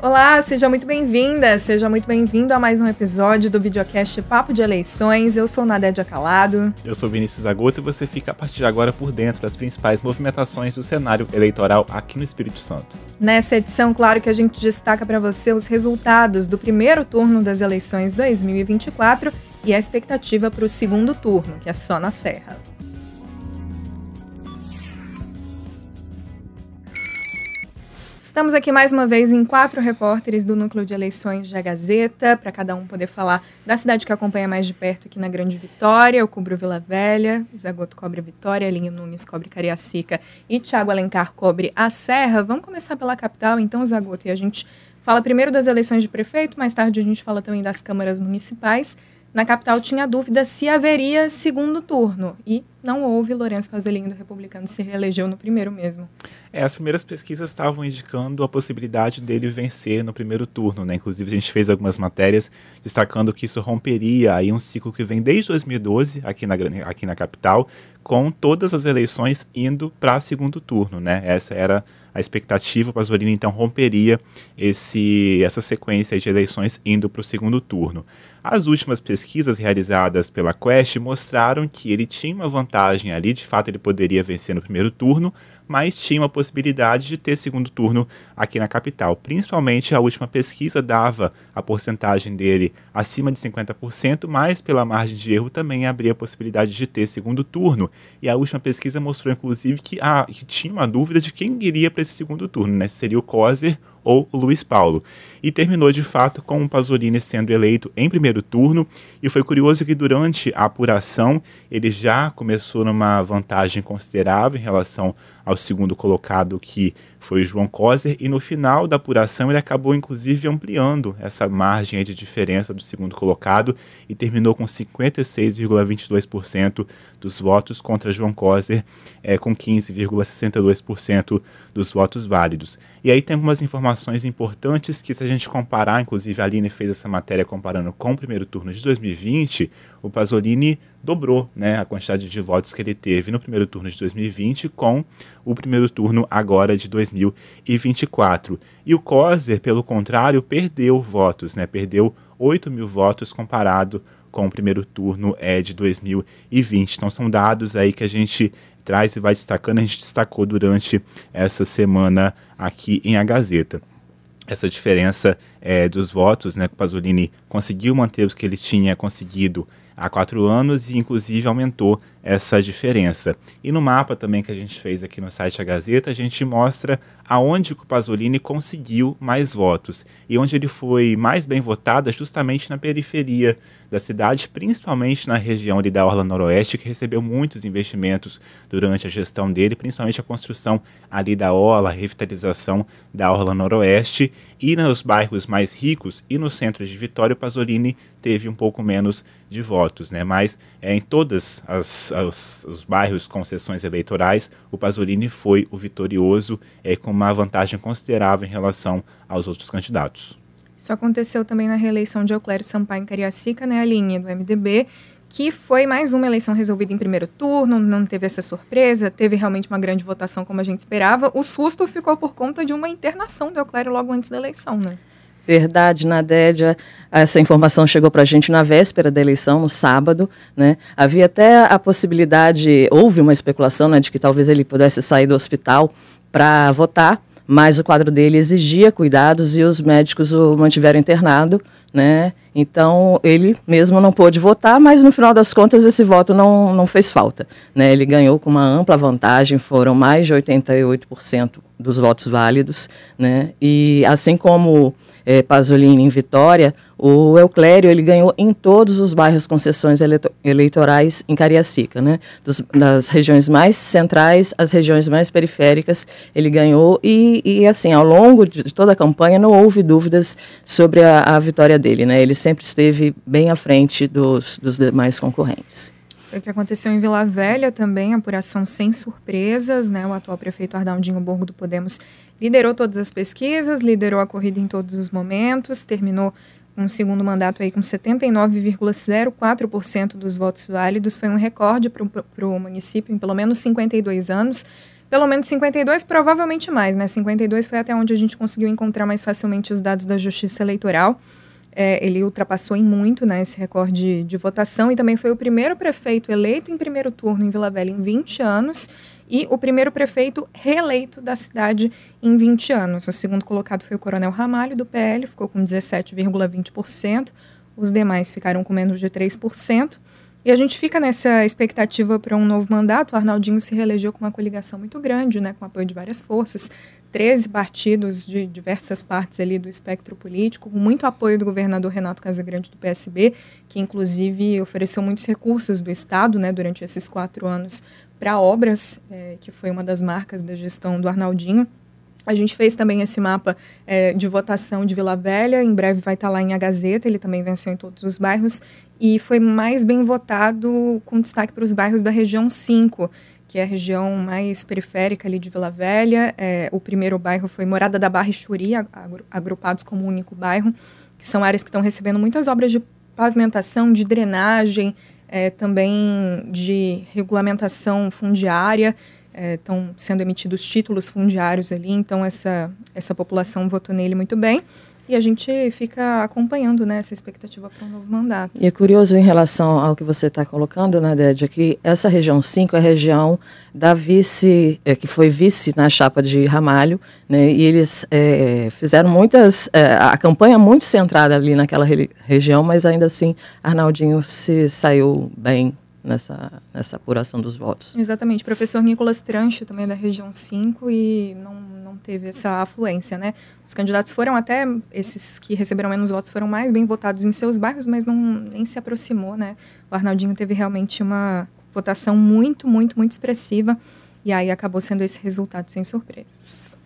Olá, seja muito bem-vinda, seja muito bem-vindo a mais um episódio do videocast Papo de Eleições. Eu sou Nadédia Calado. Eu sou Vinícius Agoto e você fica a partir de agora por dentro das principais movimentações do cenário eleitoral aqui no Espírito Santo. Nessa edição, claro que a gente destaca para você os resultados do primeiro turno das eleições 2024 e a expectativa para o segundo turno, que é só na Serra. Estamos aqui mais uma vez em quatro repórteres do Núcleo de Eleições da Gazeta, para cada um poder falar da cidade que acompanha mais de perto aqui na Grande Vitória. Eu cubro Vila Velha, Isagoto cobre Vitória, Linha Nunes cobre Cariacica e Tiago Alencar cobre a Serra. Vamos começar pela capital, então, Isagoto, e a gente fala primeiro das eleições de prefeito, mais tarde a gente fala também das câmaras municipais na capital tinha dúvida se haveria segundo turno. E não houve. Lourenço Pasolini do Republicano se reelegeu no primeiro mesmo. É, as primeiras pesquisas estavam indicando a possibilidade dele vencer no primeiro turno, né? Inclusive a gente fez algumas matérias destacando que isso romperia aí um ciclo que vem desde 2012 aqui na, aqui na capital, com todas as eleições indo para segundo turno, né? Essa era a expectativa, o Pasolini então romperia esse, essa sequência de eleições indo para o segundo turno. As últimas pesquisas realizadas pela Quest mostraram que ele tinha uma vantagem ali, de fato ele poderia vencer no primeiro turno, mas tinha uma possibilidade de ter segundo turno aqui na capital. Principalmente a última pesquisa dava a porcentagem dele acima de 50%, mas pela margem de erro também abria a possibilidade de ter segundo turno. E a última pesquisa mostrou, inclusive, que, ah, que tinha uma dúvida de quem iria para esse segundo turno, né? Seria o Coser ou Luiz Paulo. E terminou de fato com o Pasolini sendo eleito em primeiro turno. E foi curioso que durante a apuração ele já começou numa vantagem considerável em relação ao segundo colocado, que foi o João Coser, e no final da apuração ele acabou inclusive ampliando essa margem de diferença do segundo colocado e terminou com 56,22% dos votos contra João Coser, é, com 15,62% dos votos válidos. E aí tem algumas informações importantes que se a gente comparar, inclusive a Aline fez essa matéria comparando com o primeiro turno de 2020, o Pasolini dobrou né, a quantidade de votos que ele teve no primeiro turno de 2020 com o primeiro turno agora de 2024. E o Coser, pelo contrário, perdeu votos, né, perdeu 8 mil votos comparado com o primeiro turno é, de 2020. Então são dados aí que a gente traz e vai destacando, a gente destacou durante essa semana aqui em A Gazeta essa diferença é, dos votos, né, que o Pasolini conseguiu manter os que ele tinha conseguido há quatro anos e inclusive aumentou essa diferença. E no mapa também que a gente fez aqui no site A Gazeta, a gente mostra aonde o Pasolini conseguiu mais votos e onde ele foi mais bem votado é justamente na periferia da cidade, principalmente na região ali da Orla Noroeste, que recebeu muitos investimentos durante a gestão dele, principalmente a construção ali da Orla, a revitalização da Orla Noroeste, e nos bairros mais ricos e no centro de Vitória, o Pasolini teve um pouco menos de votos, né? Mas é, em os bairros com sessões eleitorais, o Pasolini foi o vitorioso é, com uma vantagem considerável em relação aos outros candidatos. Isso aconteceu também na reeleição de Euclério Sampaio em Cariacica, né, a linha do MDB, que foi mais uma eleição resolvida em primeiro turno, não teve essa surpresa, teve realmente uma grande votação como a gente esperava. O susto ficou por conta de uma internação do Euclério logo antes da eleição, né? Verdade, Nadédia. Essa informação chegou para a gente na véspera da eleição, no sábado. Né? Havia até a possibilidade, houve uma especulação né, de que talvez ele pudesse sair do hospital para votar, mas o quadro dele exigia cuidados e os médicos o mantiveram internado, né? Então ele mesmo não pôde votar, mas no final das contas esse voto não, não fez falta, né? Ele ganhou com uma ampla vantagem, foram mais de 88% dos votos válidos, né? E assim como é, Pasolini em Vitória, o Euclério ele ganhou em todos os bairros com sessões eleitorais em Cariacica, né? Dos, das regiões mais centrais às regiões mais periféricas, ele ganhou e, e assim, ao longo de toda a campanha não houve dúvidas sobre a, a vitória dele, né? Ele sempre esteve bem à frente dos, dos demais concorrentes. O que aconteceu em Vila Velha também, apuração sem surpresas, né? O atual prefeito Arnaldinho Borgo do Podemos liderou todas as pesquisas, liderou a corrida em todos os momentos, terminou um segundo mandato aí com 79,04% dos votos válidos. Foi um recorde para o município em pelo menos 52 anos. pelo menos 52, provavelmente mais, né? 52 foi até onde a gente conseguiu encontrar mais facilmente os dados da Justiça Eleitoral. É, ele ultrapassou em muito né, esse recorde de, de votação e também foi o primeiro prefeito eleito em primeiro turno em Vila Velha em 20 anos e o primeiro prefeito reeleito da cidade em 20 anos. O segundo colocado foi o Coronel Ramalho, do PL, ficou com 17,20%. Os demais ficaram com menos de 3%. E a gente fica nessa expectativa para um novo mandato. O Arnaldinho se reelegeu com uma coligação muito grande, né, com apoio de várias forças, 13 partidos de diversas partes ali do espectro político, com muito apoio do governador Renato Casagrande do PSB, que inclusive ofereceu muitos recursos do Estado né, durante esses quatro anos para obras, é, que foi uma das marcas da gestão do Arnaldinho. A gente fez também esse mapa é, de votação de Vila Velha, em breve vai estar tá lá em A Gazeta, ele também venceu em todos os bairros, e foi mais bem votado com destaque para os bairros da região 5, que é a região mais periférica ali de Vila Velha. É, o primeiro bairro foi Morada da Barra e Churi, agrupados como único bairro, que são áreas que estão recebendo muitas obras de pavimentação, de drenagem, é, também de regulamentação fundiária, estão é, sendo emitidos títulos fundiários ali, então essa, essa população votou nele muito bem. E a gente fica acompanhando né, essa expectativa para um novo mandato. E é curioso em relação ao que você está colocando, Nadédia, né, que essa região 5 é a região da vice, é, que foi vice na chapa de Ramalho, né, e eles é, fizeram muitas, é, a campanha muito centrada ali naquela re região, mas ainda assim Arnaldinho se saiu bem nessa, nessa apuração dos votos. Exatamente. Professor Nicolas Trancho, também da região 5, e não teve essa afluência, né? Os candidatos foram até, esses que receberam menos votos foram mais bem votados em seus bairros, mas não nem se aproximou, né? O Arnaldinho teve realmente uma votação muito, muito, muito expressiva, e aí acabou sendo esse resultado sem surpresas.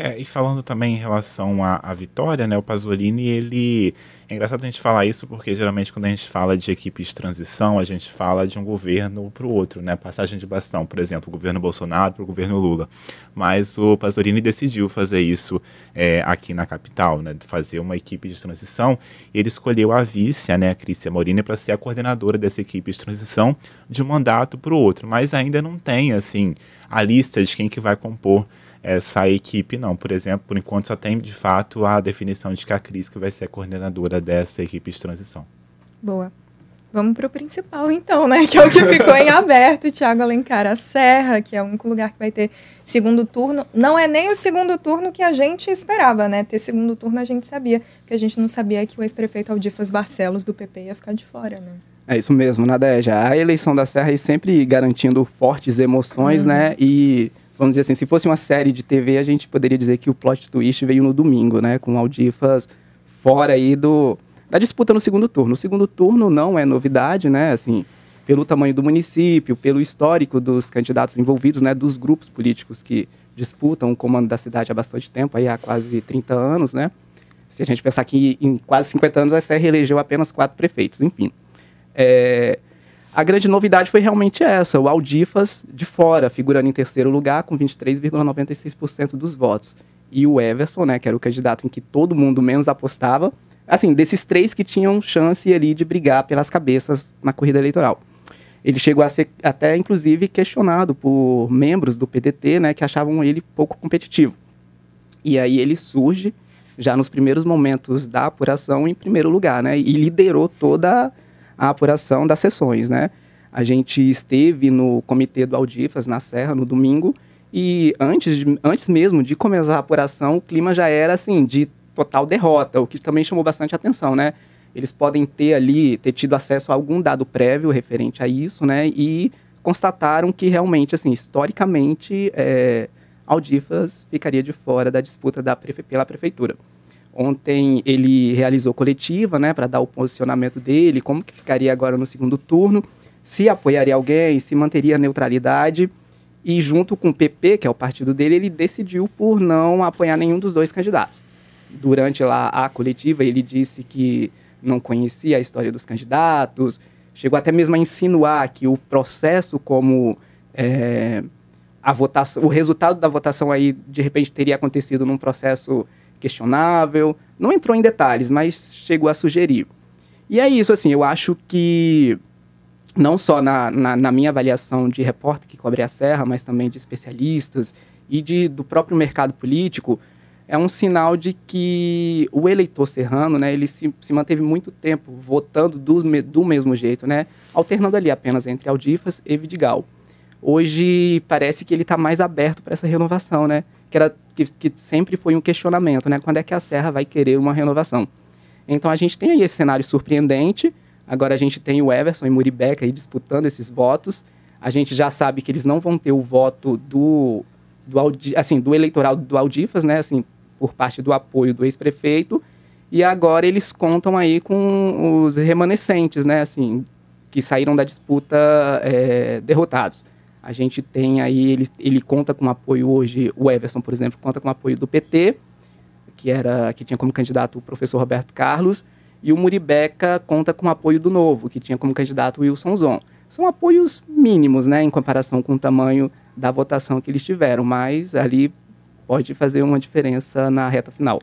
É, e falando também em relação à, à vitória, né, o Pasolini, ele é engraçado a gente falar isso porque geralmente quando a gente fala de equipe de transição, a gente fala de um governo para o outro, né? Passagem de bastão, por exemplo, o governo Bolsonaro para o governo Lula. Mas o Pasolini decidiu fazer isso é, aqui na capital, né? Fazer uma equipe de transição. Ele escolheu a vice, né, a Crícia Morini, para ser a coordenadora dessa equipe de transição de um mandato para o outro. Mas ainda não tem, assim, a lista de quem que vai compor essa equipe não. Por exemplo, por enquanto só tem de fato a definição de que a Cris que vai ser a coordenadora dessa equipe de transição. Boa. Vamos para o principal, então, né? Que é o que ficou em aberto, Tiago Alencar, a Serra, que é o único lugar que vai ter segundo turno. Não é nem o segundo turno que a gente esperava, né? Ter segundo turno a gente sabia, que a gente não sabia que o ex-prefeito Aldifas Barcelos, do PP, ia ficar de fora, né? É isso mesmo, Nadeja. A eleição da Serra é sempre garantindo fortes emoções, uhum. né? E vamos dizer assim, se fosse uma série de TV, a gente poderia dizer que o plot twist veio no domingo, né? Com Aldifas fora aí do, da disputa no segundo turno. O segundo turno não é novidade, né? Assim, pelo tamanho do município, pelo histórico dos candidatos envolvidos, né? Dos grupos políticos que disputam o comando da cidade há bastante tempo, aí há quase 30 anos, né? Se a gente pensar que em quase 50 anos a SR elegeu apenas quatro prefeitos, enfim. É, a grande novidade foi realmente essa, o Aldifas de fora, figurando em terceiro lugar com 23,96% dos votos. E o Everson, né, que era o candidato em que todo mundo menos apostava, assim, desses três que tinham chance ali de brigar pelas cabeças na corrida eleitoral. Ele chegou a ser até, inclusive, questionado por membros do PDT, né, que achavam ele pouco competitivo. E aí ele surge, já nos primeiros momentos da apuração, em primeiro lugar, né, e liderou toda a a apuração das sessões, né? A gente esteve no comitê do Aldifas, na Serra, no domingo, e antes, de, antes mesmo de começar a apuração, o clima já era, assim, de total derrota, o que também chamou bastante atenção, né? Eles podem ter ali, ter tido acesso a algum dado prévio referente a isso, né? E constataram que realmente, assim, historicamente, é, Aldifas ficaria de fora da disputa da prefe pela prefeitura. Ontem ele realizou coletiva, né, para dar o posicionamento dele, como que ficaria agora no segundo turno, se apoiaria alguém, se manteria a neutralidade. E junto com o PP, que é o partido dele, ele decidiu por não apoiar nenhum dos dois candidatos. Durante lá a coletiva, ele disse que não conhecia a história dos candidatos, chegou até mesmo a insinuar que o processo como é, a votação, o resultado da votação aí de repente teria acontecido num processo questionável. Não entrou em detalhes, mas chegou a sugerir. E é isso, assim, eu acho que não só na, na, na, minha avaliação de repórter que cobre a Serra, mas também de especialistas e de, do próprio mercado político, é um sinal de que o eleitor serrano, né, ele se, se manteve muito tempo votando do, do mesmo jeito, né, alternando ali apenas entre Aldifas e Vidigal. Hoje parece que ele está mais aberto para essa renovação, né, que, era, que, que sempre foi um questionamento, né, quando é que a Serra vai querer uma renovação. Então a gente tem aí esse cenário surpreendente, agora a gente tem o Everson e Muribeca aí disputando esses votos, a gente já sabe que eles não vão ter o voto do, do, assim, do eleitoral do Aldifas, né, assim, por parte do apoio do ex-prefeito, e agora eles contam aí com os remanescentes, né, assim, que saíram da disputa é, derrotados. A gente tem aí, ele, ele conta com apoio hoje, o Everson, por exemplo, conta com apoio do PT, que, era, que tinha como candidato o professor Roberto Carlos, e o Muribeca conta com apoio do Novo, que tinha como candidato o Wilson Zon. São apoios mínimos, né, em comparação com o tamanho da votação que eles tiveram, mas ali pode fazer uma diferença na reta final.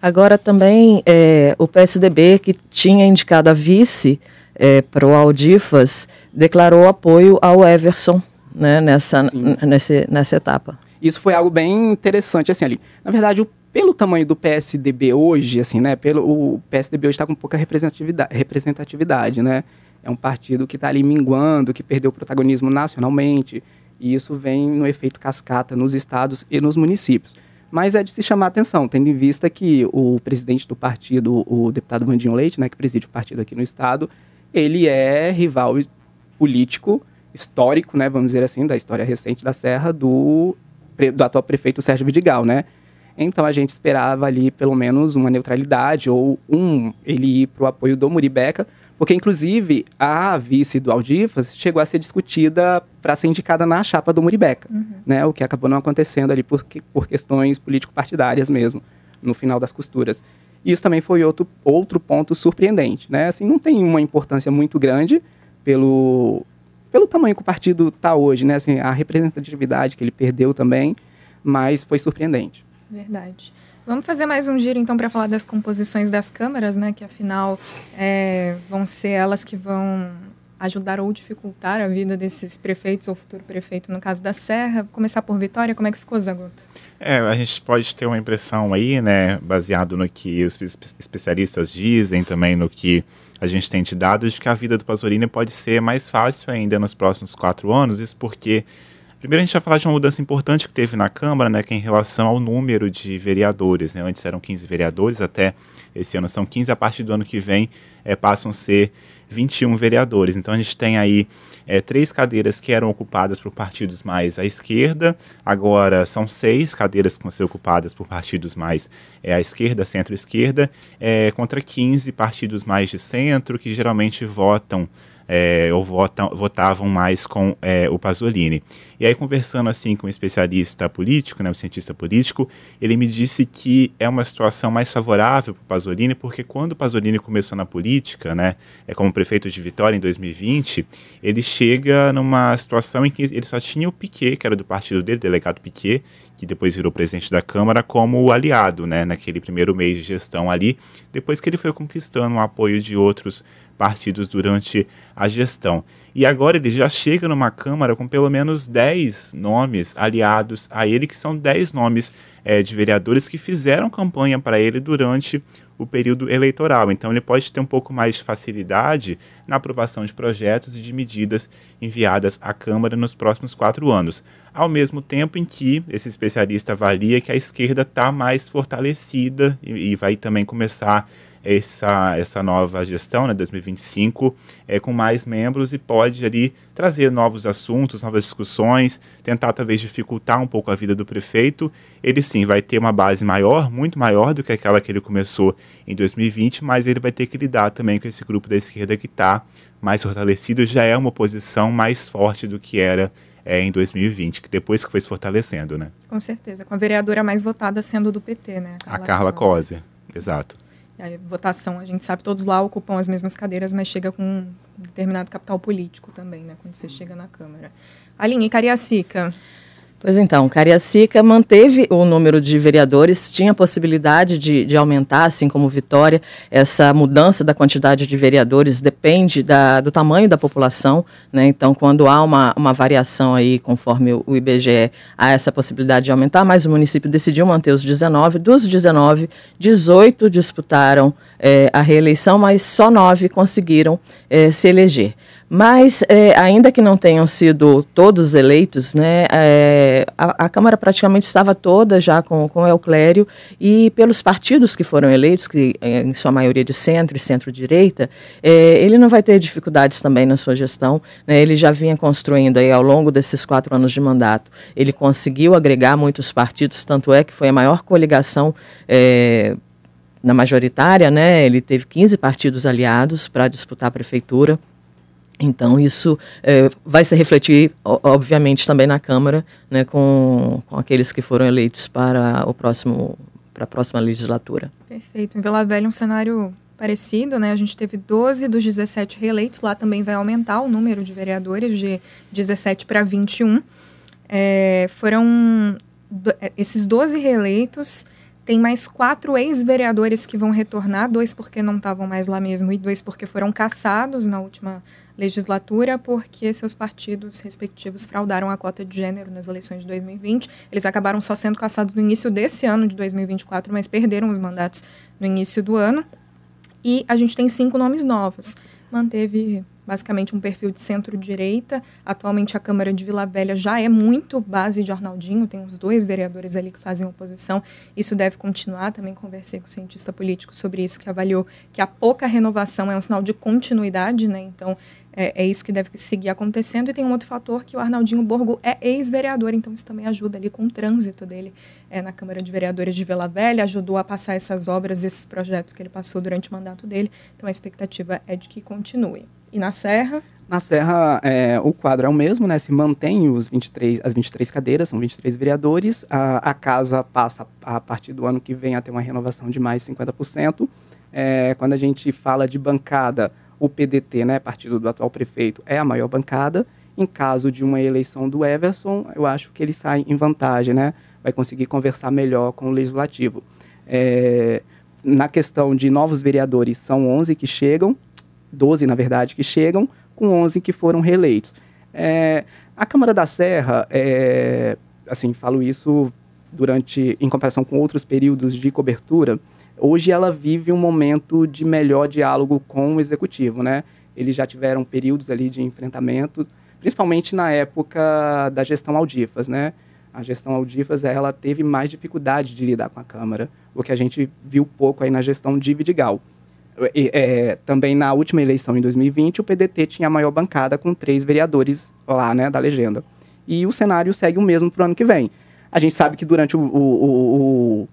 Agora também é, o PSDB, que tinha indicado a vice é, para o Aldifas, declarou apoio ao Everson né, nessa, nesse, nessa etapa. Isso foi algo bem interessante, assim, ali. Na verdade, o, pelo tamanho do PSDB hoje, assim, né, pelo, o PSDB hoje está com pouca representatividade, representatividade, né, é um partido que está ali minguando, que perdeu protagonismo nacionalmente, e isso vem no efeito cascata nos estados e nos municípios. Mas é de se chamar a atenção, tendo em vista que o presidente do partido, o deputado Mandinho Leite, né, que preside o partido aqui no estado, ele é rival político histórico, né, vamos dizer assim, da história recente da Serra do, do atual prefeito Sérgio Vidigal, né? Então a gente esperava ali pelo menos uma neutralidade ou um ele ir para o apoio do Muribeca, porque, inclusive, a vice do Aldifas chegou a ser discutida para ser indicada na chapa do Muribeca, uhum. né? O que acabou não acontecendo ali por, por questões político-partidárias mesmo, no final das costuras. Isso também foi outro, outro ponto surpreendente, né? Assim, não tem uma importância muito grande pelo, pelo tamanho que o partido está hoje, né? Assim, a representatividade que ele perdeu também, mas foi surpreendente. Verdade. Vamos fazer mais um giro então para falar das composições das câmaras, né? Que afinal é, vão ser elas que vão ajudar ou dificultar a vida desses prefeitos ou futuro prefeito, no caso da Serra. Começar por Vitória, como é que ficou, Zagoto? É, a gente pode ter uma impressão aí, né, baseado no que os especialistas dizem, também no que a gente tem de dados, de que a vida do Pasolini pode ser mais fácil ainda nos próximos quatro anos, isso porque Primeiro a gente vai falar de uma mudança importante que teve na Câmara, né, que é em relação ao número de vereadores. Né? Antes eram 15 vereadores, até esse ano são 15, a partir do ano que vem é, passam a ser 21 vereadores. Então a gente tem aí é, três cadeiras que eram ocupadas por partidos mais à esquerda, agora são seis cadeiras que vão ser ocupadas por partidos mais é, à esquerda, centro-esquerda, é, contra 15 partidos mais de centro, que geralmente votam é, ou votavam mais com é, o Pasolini. E aí, conversando assim com um especialista político, né, um cientista político, ele me disse que é uma situação mais favorável para o Pasolini, porque quando o Pasolini começou na política, né, é como prefeito de Vitória em 2020, ele chega numa situação em que ele só tinha o Piquet, que era do partido dele, delegado Piquet, que depois virou presidente da Câmara, como aliado, né, naquele primeiro mês de gestão ali, depois que ele foi conquistando o apoio de outros partidos durante a gestão. E agora ele já chega numa Câmara com pelo menos 10 nomes aliados a ele, que são 10 nomes é, de vereadores que fizeram campanha para ele durante o período eleitoral. Então ele pode ter um pouco mais de facilidade na aprovação de projetos e de medidas enviadas à Câmara nos próximos quatro anos. Ao mesmo tempo em que esse especialista avalia que a esquerda está mais fortalecida e, e vai também começar essa, essa nova gestão, né, 2025, é, com mais membros e pode ali trazer novos assuntos, novas discussões, tentar talvez dificultar um pouco a vida do prefeito. Ele sim vai ter uma base maior, muito maior do que aquela que ele começou em 2020, mas ele vai ter que lidar também com esse grupo da esquerda que está mais fortalecido, já é uma oposição mais forte do que era é, em 2020, que depois que foi se fortalecendo, né? Com certeza, com a vereadora mais votada sendo do PT, né? A Carla, a Carla Cose, exato. A votação, a gente sabe, todos lá ocupam as mesmas cadeiras, mas chega com um determinado capital político também, né, quando você chega na Câmara. Aline, Cariacica. Pois então, Cariacica manteve o número de vereadores, tinha possibilidade de, de aumentar, assim como Vitória. Essa mudança da quantidade de vereadores depende da, do tamanho da população, né? Então, quando há uma, uma variação aí, conforme o, o IBGE, há essa possibilidade de aumentar, mas o município decidiu manter os 19. Dos 19, 18 disputaram é, a reeleição, mas só nove conseguiram é, se eleger. Mas, é, ainda que não tenham sido todos eleitos, né, é, a, a, Câmara praticamente estava toda já com, com o Euclério e pelos partidos que foram eleitos, que é, em sua maioria de centro e centro-direita, é, ele não vai ter dificuldades também na sua gestão. Né, ele já vinha construindo aí ao longo desses quatro anos de mandato. Ele conseguiu agregar muitos partidos, tanto é que foi a maior coligação é, na majoritária, né, ele teve 15 partidos aliados para disputar a prefeitura. Então, isso é, vai se refletir, obviamente, também na Câmara, né, com, com aqueles que foram eleitos para, o próximo, para a próxima legislatura. Perfeito. Em Vila Velha, um cenário parecido, né? A gente teve 12 dos 17 reeleitos, lá também vai aumentar o número de vereadores de 17 para 21. É, foram é, esses 12 reeleitos, tem mais quatro ex-vereadores que vão retornar, dois porque não estavam mais lá mesmo e dois porque foram caçados na última legislatura porque seus partidos respectivos fraudaram a cota de gênero nas eleições de 2020. Eles acabaram só sendo caçados no início desse ano de 2024, mas perderam os mandatos no início do ano. E a gente tem cinco nomes novos. Manteve basicamente um perfil de centro-direita. Atualmente a Câmara de Vila Velha já é muito base de Arnaldinho, tem uns dois vereadores ali que fazem oposição. Isso deve continuar. Também conversei com o cientista político sobre isso, que avaliou que a pouca renovação é um sinal de continuidade, né? Então é, é, isso que deve seguir acontecendo. E tem um outro fator que o Arnaldinho Borgo é ex-vereador, então isso também ajuda ali com o trânsito dele é, na Câmara de Vereadores de Vila Velha, ajudou a passar essas obras, esses projetos que ele passou durante o mandato dele. Então a expectativa é de que continue. E na Serra? Na Serra, é, o quadro é o mesmo, né? Se mantém os 23, as 23 cadeiras, são 23 vereadores. A, a casa passa, a partir do ano que vem, a ter uma renovação de mais 50%. É, quando a gente fala de bancada, o PDT, né, partido do atual prefeito, é a maior bancada. Em caso de uma eleição do Everson, eu acho que ele sai em vantagem, né? Vai conseguir conversar melhor com o legislativo. É, na questão de novos vereadores, são 11 que chegam, 12 na verdade que chegam, com 11 que foram reeleitos. É, a Câmara da Serra, é, assim, falo isso durante, em comparação com outros períodos de cobertura, Hoje ela vive um momento de melhor diálogo com o executivo, né? Eles já tiveram períodos ali de enfrentamento, principalmente na época da gestão Aldifas, né? A gestão Aldifas, ela teve mais dificuldade de lidar com a Câmara, o que a gente viu pouco aí na gestão de Vidigal. E, é, também na última eleição, em 2020, o PDT tinha a maior bancada com três vereadores lá, né, da legenda. E o cenário segue o mesmo para o ano que vem. A gente sabe que durante o, o, o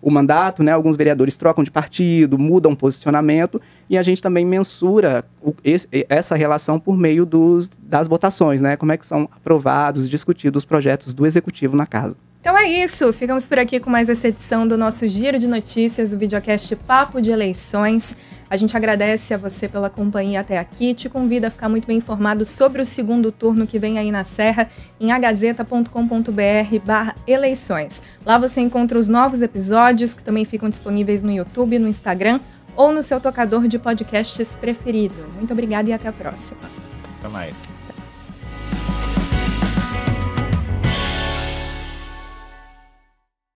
o mandato, né? Alguns vereadores trocam de partido, mudam posicionamento e a gente também mensura o, esse, essa relação por meio dos, das votações, né? Como é que são aprovados, discutidos os projetos do executivo na casa. Então é isso, ficamos por aqui com mais essa edição do nosso Giro de Notícias, do videocast Papo de Eleições. A gente agradece a você pela companhia até aqui, te convida a ficar muito bem informado sobre o segundo turno que vem aí na Serra em agazeta.com.br barra eleições. Lá você encontra os novos episódios que também ficam disponíveis no YouTube, no Instagram ou no seu tocador de podcasts preferido. Muito obrigada e até a próxima. Até mais.